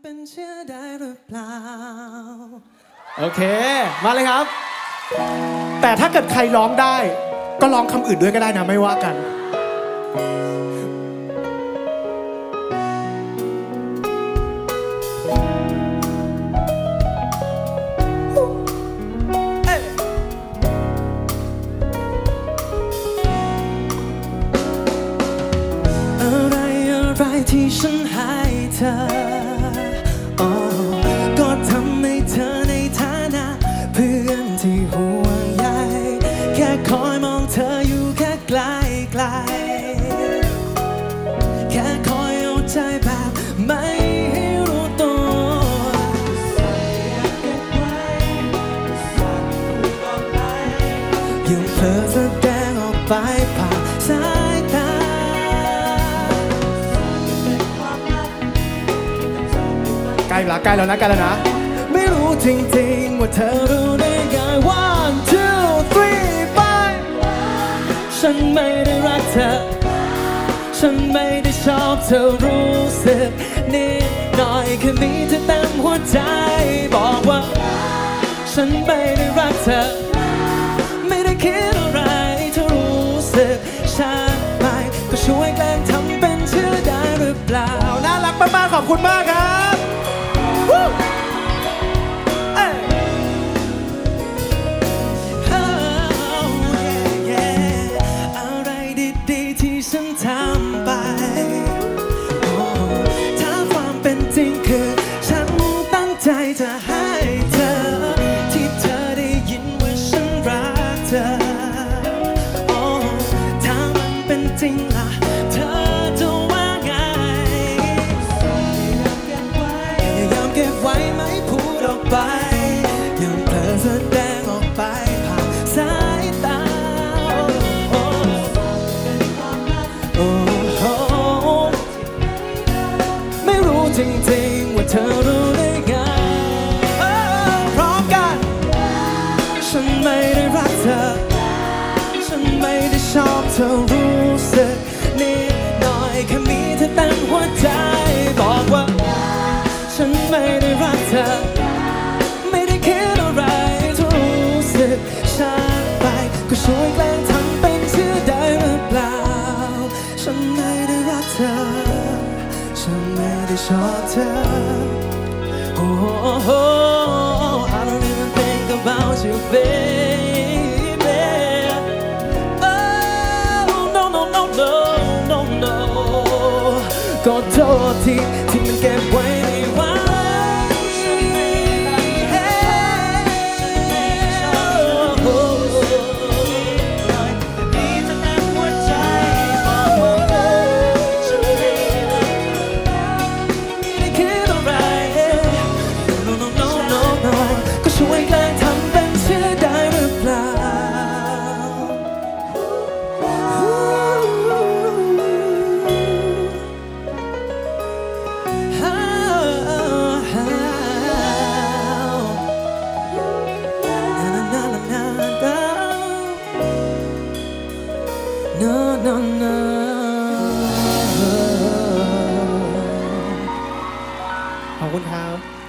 ำเป็นเชื่อได้หรือเปล่า โอเค มาเลยครับ แต่ถ้าเกิดใครร้องได้ ก็ร้องคำอื่นด้วยก็ได้นะไม่ว่ากัน อะไรอะไรที่ฉันให้เคอยมองเธออยู่แค่ไกลไกลแค่คอยเอาใจแบบไม่ให้รู้ตัวยังเผลอแสดงออกไปผ่านสายตาใกล้ละใกล้แล้วนะใกล้แล้วนะ ไม่รู้จริงๆว่าเธอรู้ได้ไง one two three five ฉันไม่ได้รักเธอ ฉันไม่ได้ชอบเธอรู้สึกนิดหน่อยแค่มีเธอเต็มหัวใจบอกว่า ฉันไม่ได้รักเธอ ไม่ได้คิดอะไรเธอรู้สึกชัดไปก็ช่วยแกล้งทำเป็นเชื่อได้หรือเปล่า น่ารักมากๆขอบคุณมาก จจะให้เธอ ที่เธอได้ยินว่าฉันรักเธอ Oh, ถ้ามันเป็นจริงล่ะ เธอจะว่าไงพยายามเก็บไว้ไม่พูดออกไป ยังเผลอแสดงออกไปผ่านสายตา โอ้โอ้ไม่รู้จริงๆว่าเธอรู้ ชอบเธอรู้สึกนิดหน่อยแค่มีเธอเต็มหัวใจ บอกว่า ฉันไม่ได้รักเธอ ไม่ได้คิดอะไรเธอรู้สึกชัดไป ก็ช่วยแกล้งทำเป็นเชื่อได้หรือเปล่า ฉันไม่ได้รักเธอ ฉันไม่ได้ชอบเธอ Oh, I don't even think about you, baby. ก็โขอบคุณครับ